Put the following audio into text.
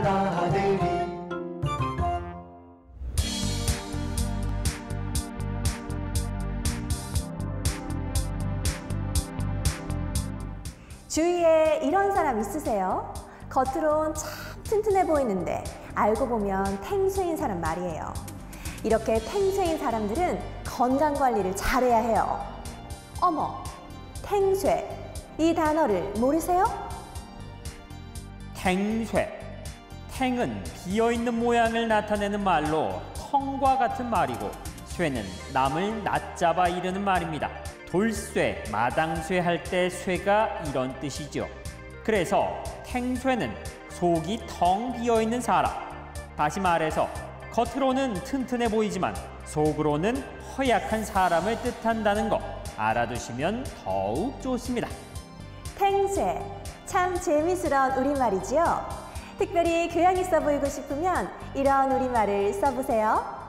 나들이 주위에 이런 사람 있으세요? 겉으론 참 튼튼해 보이는데 알고 보면 탱수인 사람 말이에요. 이렇게 탱수인 사람들은 건강 관리를 잘해야 해요. 어머, 탱쇠. 이 단어를 모르세요? 탱쇠. 탱은 비어있는 모양을 나타내는 말로 텅과 같은 말이고 쇠는 남을 낮잡아 이르는 말입니다. 돌쇠, 마당쇠 할 때 쇠가 이런 뜻이죠. 그래서 탱쇠는 속이 텅 비어있는 사람. 다시 말해서 겉으로는 튼튼해 보이지만 속으로는 허약한 사람을 뜻한다는 거 알아두시면 더욱 좋습니다. 탱쇠. 참 재미스러운 우리말이지요. 특별히 교양 있어 보이고 싶으면 이런 우리말을 써보세요.